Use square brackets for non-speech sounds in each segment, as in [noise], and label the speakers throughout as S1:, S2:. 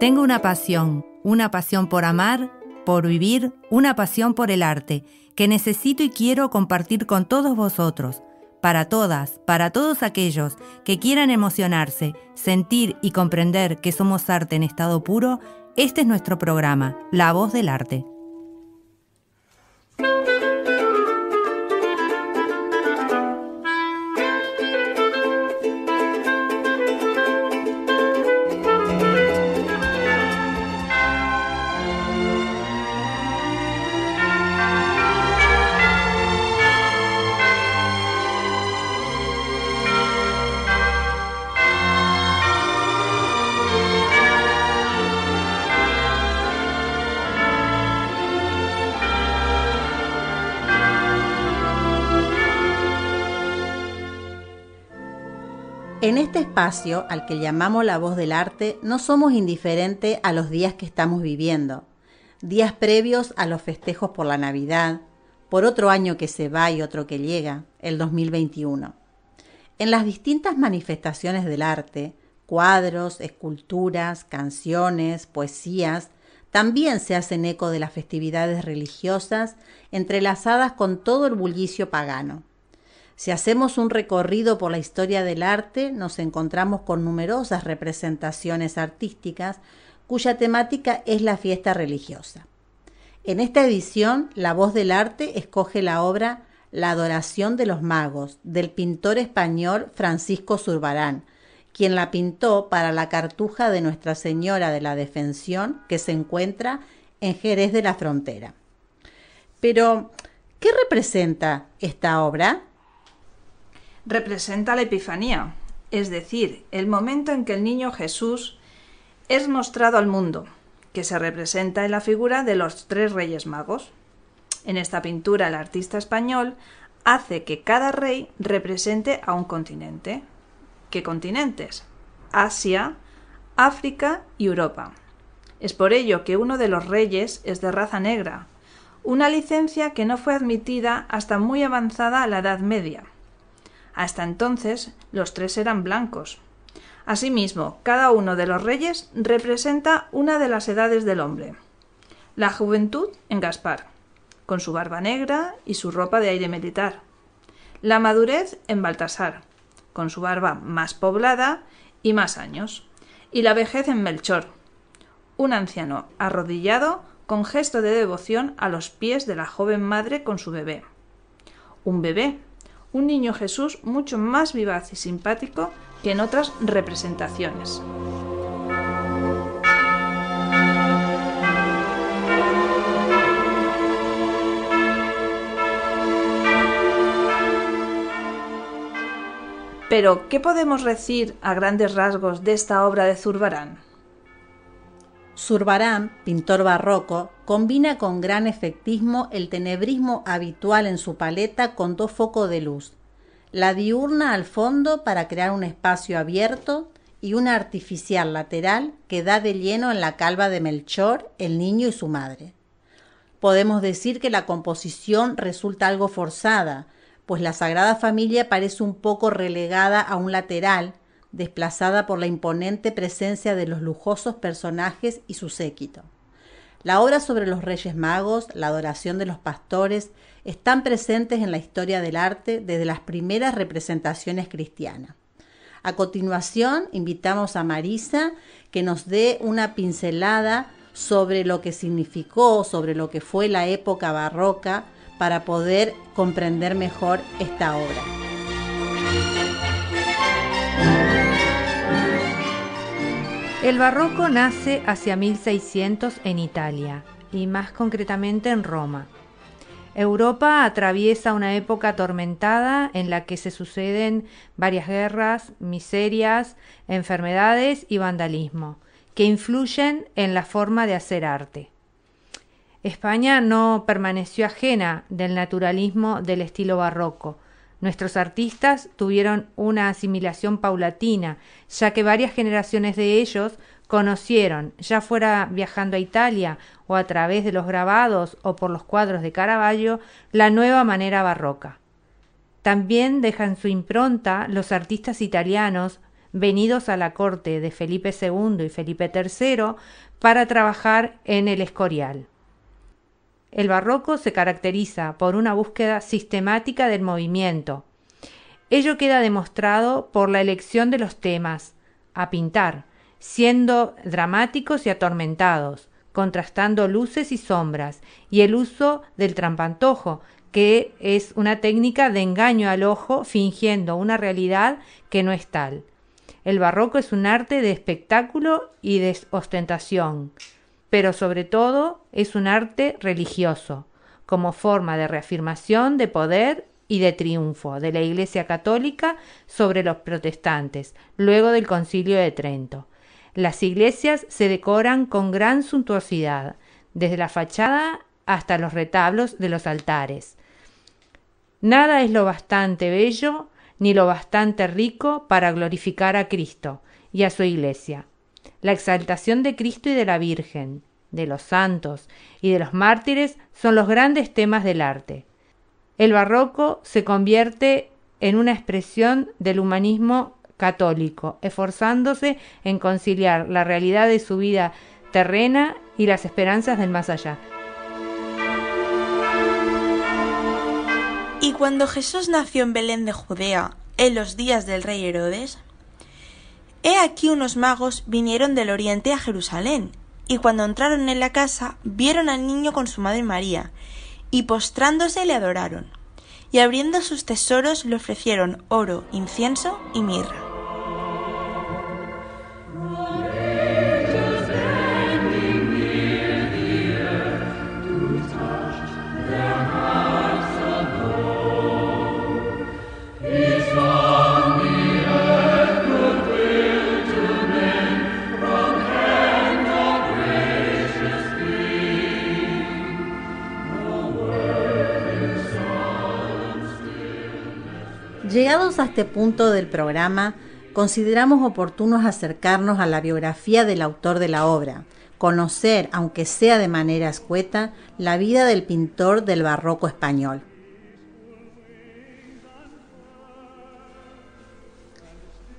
S1: Tengo una pasión, una pasión por amar, por vivir, una pasión por el arte, que necesito y quiero compartir con todos vosotros, para todas, para todos aquellos que quieran emocionarse, sentir y comprender que somos arte en estado puro, este es nuestro programa, La Voz del Arte.
S2: En este espacio, al que llamamos la voz del arte, no somos indiferentes a los días que estamos viviendo, días previos a los festejos por la Navidad, por otro año que se va y otro que llega, el 2021. En las distintas manifestaciones del arte, cuadros, esculturas, canciones, poesías, también se hacen eco de las festividades religiosas entrelazadas con todo el bullicio pagano. Si hacemos un recorrido por la historia del arte, nos encontramos con numerosas representaciones artísticas cuya temática es la fiesta religiosa. En esta edición, La Voz del Arte escoge la obra La Adoración de los Magos, del pintor español Francisco Zurbarán, quien la pintó para la cartuja de Nuestra Señora de la Defensión que se encuentra en Jerez de la Frontera. Pero, ¿qué representa esta obra?
S3: Representa la Epifanía, es decir, el momento en que el niño Jesús es mostrado al mundo, que se representa en la figura de los tres reyes magos. En esta pintura el artista español hace que cada rey represente a un continente. ¿Qué continentes? Asia, África y Europa. Es por ello que uno de los reyes es de raza negra, una licencia que no fue admitida hasta muy avanzada la Edad Media. Hasta entonces los tres eran blancos. Asimismo, cada uno de los reyes representa una de las edades del hombre. La juventud en Gaspar, con su barba negra y su ropa de aire militar. La madurez en Baltasar, con su barba más poblada y más años. Y la vejez en Melchor, un anciano arrodillado con gesto de devoción a los pies de la joven madre con su bebé. Un bebé un niño Jesús mucho más vivaz y simpático que en otras representaciones. Pero, ¿qué podemos decir a grandes rasgos de esta obra de Zurbarán?
S2: Zurbarán, pintor barroco, combina con gran efectismo el tenebrismo habitual en su paleta con dos focos de luz, la diurna al fondo para crear un espacio abierto y una artificial lateral que da de lleno en la calva de Melchor, el niño y su madre. Podemos decir que la composición resulta algo forzada, pues la Sagrada Familia parece un poco relegada a un lateral desplazada por la imponente presencia de los lujosos personajes y su séquito. La obra sobre los Reyes Magos, la adoración de los pastores, están presentes en la historia del arte desde las primeras representaciones cristianas. A continuación, invitamos a Marisa que nos dé una pincelada sobre lo que significó, sobre lo que fue la época barroca, para poder comprender mejor esta obra.
S1: El barroco nace hacia 1600 en Italia y más concretamente en Roma. Europa atraviesa una época atormentada en la que se suceden varias guerras, miserias, enfermedades y vandalismo, que influyen en la forma de hacer arte. España no permaneció ajena del naturalismo del estilo barroco, Nuestros artistas tuvieron una asimilación paulatina, ya que varias generaciones de ellos conocieron, ya fuera viajando a Italia o a través de los grabados o por los cuadros de Caravaggio, la nueva manera barroca. También dejan su impronta los artistas italianos venidos a la corte de Felipe II y Felipe III para trabajar en el Escorial. El barroco se caracteriza por una búsqueda sistemática del movimiento. Ello queda demostrado por la elección de los temas a pintar, siendo dramáticos y atormentados, contrastando luces y sombras, y el uso del trampantojo, que es una técnica de engaño al ojo fingiendo una realidad que no es tal. El barroco es un arte de espectáculo y de ostentación, pero sobre todo es un arte religioso, como forma de reafirmación de poder y de triunfo de la Iglesia católica sobre los protestantes, luego del Concilio de Trento. Las iglesias se decoran con gran suntuosidad, desde la fachada hasta los retablos de los altares. Nada es lo bastante bello ni lo bastante rico para glorificar a Cristo y a su Iglesia. La exaltación de Cristo y de la Virgen, de los santos y de los mártires son los grandes temas del arte. El barroco se convierte en una expresión del humanismo católico, esforzándose en conciliar la realidad de su vida terrena y las esperanzas del más allá.
S4: Y cuando Jesús nació en Belén de Judea, en los días del rey Herodes, he aquí unos magos vinieron del oriente a Jerusalén, y cuando entraron en la casa vieron al niño con su madre María, y postrándose le adoraron, y abriendo sus tesoros le ofrecieron oro, incienso y mirra.
S2: A este punto del programa, consideramos oportunos acercarnos a la biografía del autor de la obra, conocer, aunque sea de manera escueta, la vida del pintor del barroco español.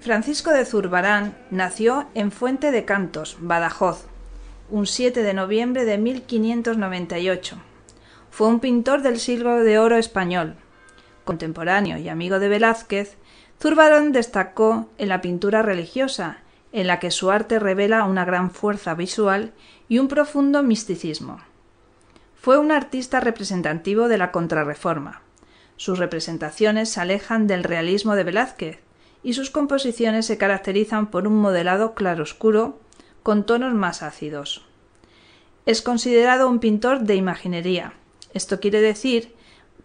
S3: Francisco de Zurbarán nació en Fuente de Cantos, Badajoz, un 7 de noviembre de 1598. Fue un pintor del siglo de oro español, contemporáneo y amigo de Velázquez, Zurbarán destacó en la pintura religiosa, en la que su arte revela una gran fuerza visual y un profundo misticismo. Fue un artista representativo de la Contrarreforma. Sus representaciones se alejan del realismo de Velázquez y sus composiciones se caracterizan por un modelado claroscuro con tonos más ácidos. Es considerado un pintor de imaginería. Esto quiere decir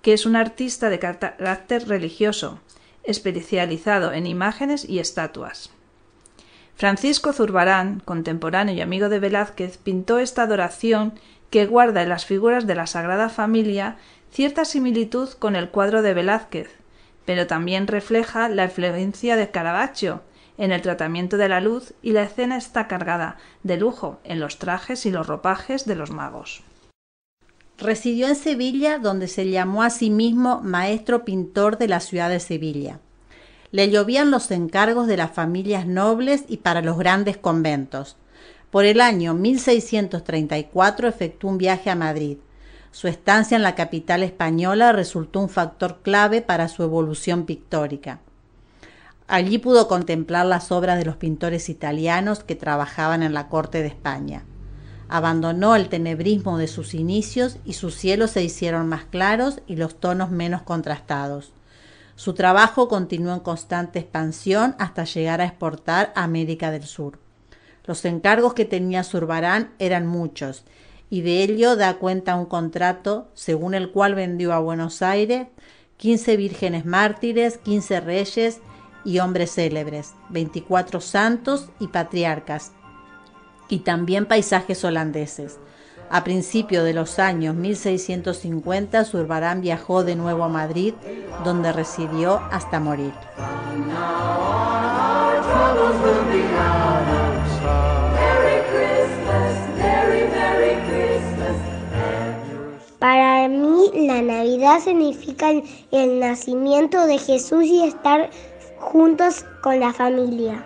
S3: que es un artista de carácter religioso, especializado en imágenes y estatuas. Francisco Zurbarán, contemporáneo y amigo de Velázquez, pintó esta adoración que guarda en las figuras de la Sagrada Familia cierta similitud con el cuadro de Velázquez, pero también refleja la influencia de Caravaggio en el tratamiento de la luz y la escena está cargada de lujo en los trajes y los ropajes de los magos.
S2: Residió en Sevilla, donde se llamó a sí mismo maestro pintor de la ciudad de Sevilla. Le llovían los encargos de las familias nobles y para los grandes conventos. Por el año 1634 efectuó un viaje a Madrid. Su estancia en la capital española resultó un factor clave para su evolución pictórica. Allí pudo contemplar las obras de los pintores italianos que trabajaban en la corte de España abandonó el tenebrismo de sus inicios y sus cielos se hicieron más claros y los tonos menos contrastados. Su trabajo continuó en constante expansión hasta llegar a exportar a América del Sur. Los encargos que tenía Zurbarán eran muchos, y de ello da cuenta un contrato según el cual vendió a Buenos Aires 15 vírgenes mártires, 15 reyes y hombres célebres, 24 santos y patriarcas, y también paisajes holandeses. A principios de los años 1650, Zurbarán viajó de nuevo a Madrid, donde residió hasta morir.
S5: Para mí la Navidad significa el nacimiento de Jesús y estar juntos con la familia.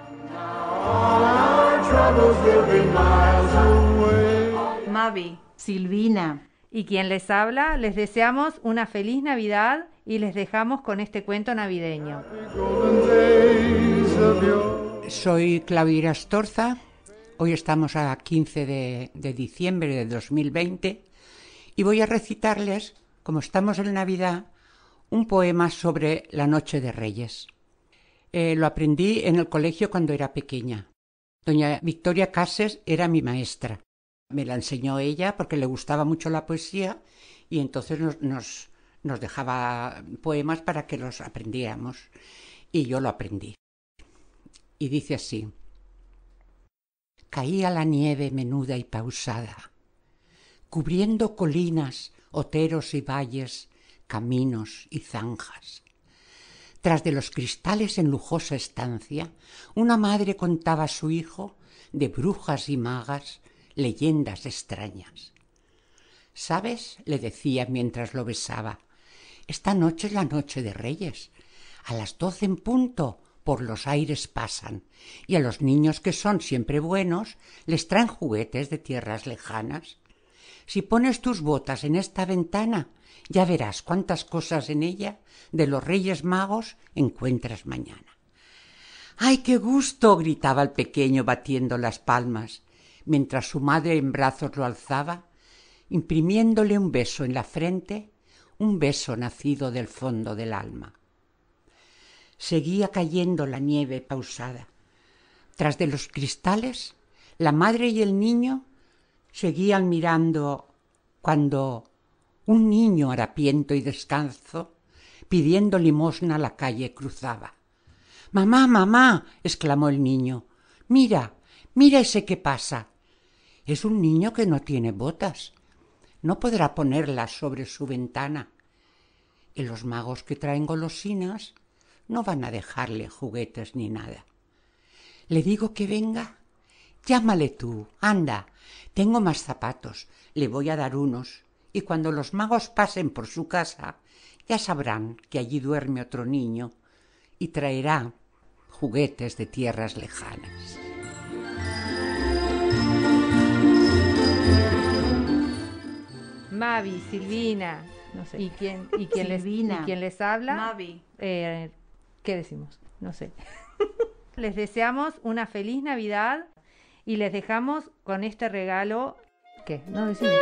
S3: Mavi.
S2: Silvina.
S1: Y quien les habla, les deseamos una feliz Navidad y les dejamos con este cuento navideño.
S6: Soy Claudia Astorza. Hoy estamos a 15 de, de diciembre de 2020 y voy a recitarles, como estamos en Navidad, un poema sobre la Noche de Reyes. Eh, lo aprendí en el colegio cuando era pequeña. Doña Victoria Cases era mi maestra. Me la enseñó ella porque le gustaba mucho la poesía y entonces nos, nos, nos dejaba poemas para que los aprendiéramos. Y yo lo aprendí. Y dice así. Caía la nieve menuda y pausada, cubriendo colinas, oteros y valles, caminos y zanjas. Tras de los cristales en lujosa estancia, una madre contaba a su hijo de brujas y magas leyendas extrañas. ¿Sabes? le decía mientras lo besaba. Esta noche es la noche de Reyes. A las doce en punto por los aires pasan, y a los niños que son siempre buenos les traen juguetes de tierras lejanas. Si pones tus botas en esta ventana, ya verás cuántas cosas en ella de los Reyes Magos encuentras mañana. ¡Ay, qué gusto! gritaba el pequeño batiendo las palmas, mientras su madre en brazos lo alzaba, imprimiéndole un beso en la frente, un beso nacido del fondo del alma. Seguía cayendo la nieve pausada. Tras de los cristales, la madre y el niño seguían mirando cuando un niño harapiento y descalzo, pidiendo limosna la calle cruzaba. Mamá, mamá, exclamó el niño, mira, mira ese que pasa. Es un niño que no tiene botas. No podrá ponerlas sobre su ventana. Y los magos que traen golosinas no van a dejarle juguetes ni nada. Le digo que venga. Llámale tú, anda. Tengo más zapatos. Le voy a dar unos. Y cuando los magos pasen por su casa, ya sabrán que allí duerme otro niño y traerá juguetes de tierras lejanas.
S1: Mavi, Silvina, no sé. ¿Y quién, y quién, les, y quién les habla?
S3: Mavi.
S1: Eh, ¿Qué decimos? No sé. [laughs] les deseamos una feliz Navidad y les dejamos con este regalo. ¿Qué? No decimos.